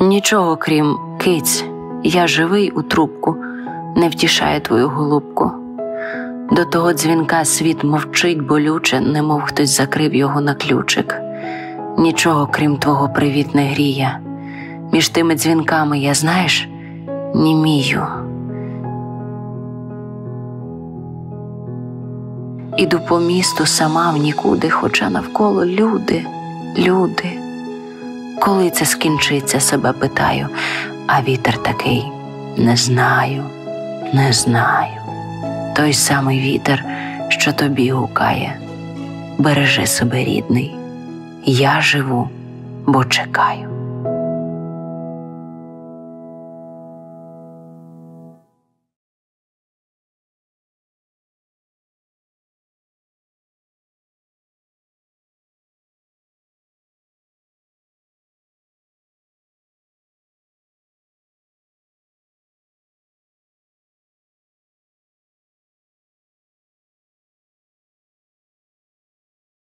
Нічого, крім киць, я живий у трубку, не втішає твою голубку. До того дзвінка світ мовчить болюче, немов хтось закрив його на ключик. Нічого, крім твого привіт не гріє. Між тими дзвінками я, знаєш, німію. Іду по місту сама в нікуди, хоча навколо люди, люди. Коли це скінчиться, себе питаю, а вітер такий не знаю, не знаю. Той самий вітер, що тобі гукає. Бережи себе, рідний, я живу, бо чекаю.